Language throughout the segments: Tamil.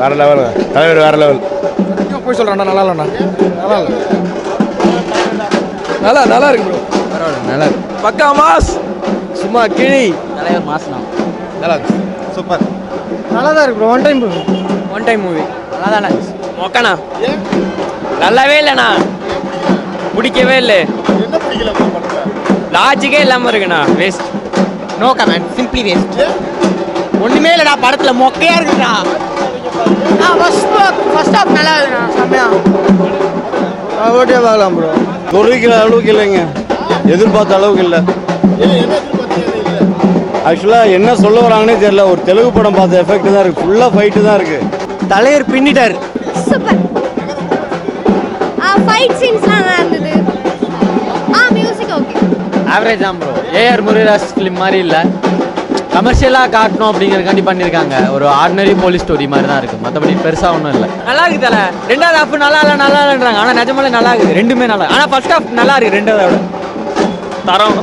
வேற லெவல் தலைவர் வேற லெவல் போய் சொல்கிறேன்டா நல்லா இல்லைண்ணா. நல்லா இல்லை. நல்லா நல்லா இருக்கு ப்ரோ பரவாயில்ல நல்லா இருக்கு. பக்கா மாஸ். சும்மா கிழி தலைவர் மாசனா நல்லா இருக்கு. சூப்பர். நல்லா தான் இருக்கு bro one time one time movie நல்லா தானே மொக்கண்ணா. நல்லாவே இல்லைண்ணா. பிடிக்கவே இல்லை. லாஜிக்கே இல்லாமல் இருக்குண்ணா. Waste no comment simply waste ஒண்ணுமே இல்லைடா படத்துல. ஹாஃப் நல்லா இருக்குண்ணா செம்மையா. ஓட்டியே பார்க்கலாம் ப்ரோ சொல்லிக்கிற அளவுக்கு இல்லைங்க. எதிர்பார்த்த அளவுக்கு இல்லை. ஆக்சுவலாக என்ன சொல்ல வராங்கன்னே தெரியல. ஒரு தெலுங்கு படம் பார்த்த எஃபெக்ட் தான் இருக்கு. ஃபுல்லாக ஃபைட்டு தான் இருக்கு. தலைவர் பின்னிட்டார். சூப்பர். ஃபைட் சீன்ஸ்லாம் நல்லா இருந்தது. ஆ மியூசிக் ஓகே ஆவரேஜ் தான் bro A R Murugadoss film மாதிரி இல்லை. கமர்ஷியலாக காட்டணும் அப்படிங்கிறதுக்காண்டி பண்ணியிருக்காங்க. ஒரு ஆர்டினரி போலீஸ் ஸ்டோரி மாதிரி தான் இருக்குது மற்றபடி பெருசாக ஒன்றும் இல்லை. நல்லா இருக்கு தலை ரெண்டாவது ஹாஃப் நல்லா இல்லை நல்லா இல்லைன்றாங்க. ஆனால் நிஜமாலே நல்லா இருக்குது. ரெண்டுமே நல்லா ஆனால் ஃபர்ஸ்ட் ஹாஃப் நல்லா இருக்கு ரெண்டாவது தரம்.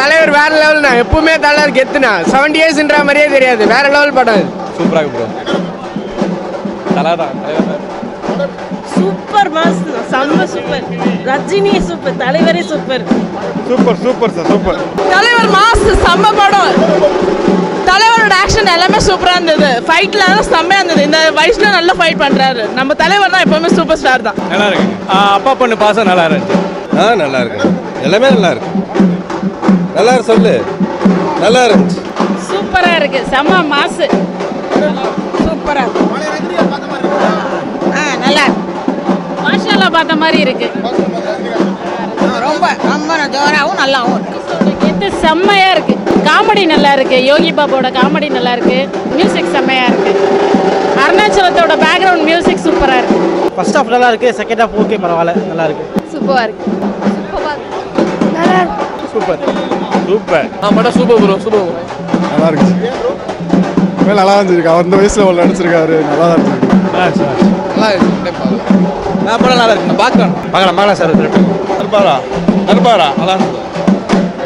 தலைவர் வேற லெவல்ண்ணா எப்பவுமே தலைவர் கெத்துனா செவன்டி இயர்ஸ்ன்ற மாதிரியே தெரியாது. வேற லெவல் படம் இது. சூப்பராக ப்ரோ தான். சூப்பர் மாஸ் செம்ம சூப்பர் ரஜினி சூப்பர் தலைவரே super super super sir super தலைவர் மாஸ் செம்ம படம். தலைவரோட ஆக்ஷன் எல்லாமே சூப்பரா இருந்தது. ஃபைட்ல செம்மையா இருந்தது. இந்த வயசுல நல்லா ஃபைட் பண்றாரு. நம்ம தலைவர் தான் எப்பவுமே சூப்பர் ஸ்டார் தான். நல்லா இருக்கு. அப்பா பொண்ணு பாசம் நல்லா இருந்துச்சு. ஆ நல்லா இருக்கு. எல்லாமே நல்லா இருக்கு. நல்லா இருக்கு சொல்லு. நல்லா இருந்துச்சு. சூப்பரா இருக்கு. செம்ம மாஸ் சூப்பரா மாதிரி இருக்கு. ரொம்ப ரொம்ப ஜோராகவும் நல்லாவும் இருக்கு. செம்மையா இருக்கு? காமெடி நல்லா இருக்கு. யோகி பாபோட காமெடி நல்லா இருக்கு. மியூசிக் செம்மையா இருக்கு. அருணாச்சலத்தோட பேக்ரவுண்ட் மியூசிக் சூப்பரா இருக்கு. ஃபர்ஸ்ட் ஹாஃப் நல்லா இருக்கு செகண்ட் ஹாஃப் ஓகே பரவாயில்ல நல்லா இருக்கு. சூப்பராக இருக்கு. இருக்கு. சூப்பர் சூப்பர் ஆ படம் சூப்பர் ப்ரோ சூப்பர் ப்ரோ நல்லா உண்மையில நல்லா இருந்துருக்கு. அவர் இந்த வயசுல அவ்வளோ நடிச்சிருக்காரு நல்லா தான் இருந்துருக்கு. நல்லா இருக்கு நான் படம் நல்லா இருக்கு பார்க்கலாம். பார்க்கலாம் பார்க்கலாம் சார் நடுப்பாரா நல்லா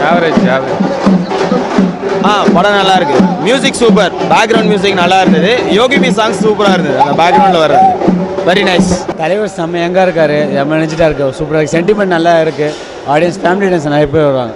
ஆவரேஜ் ஆவரேஜ் ஆ படம் நல்லா இருக்கு மியூசிக் சூப்பர் பேக்ரவுண்ட் மியூசிக் நல்லா இருந்தது யோகி பி சாங்ஸ் சூப்பராக இருந்தது. அந்த பேக்ரவுண்டில் வர்றது. வெரி நைஸ் தலைவர் செம்ம எங்கே இருக்காரு. எம்ம நினச்சிட்டா இருக்கு. சூப்பராக இருக்கு. சென்டிமெண்ட் நல்லா இருக்கு. ஆடியன்ஸ் ஃபேமிலி ஆடியன்ஸ் நிறைய பேர் வருவாங்க.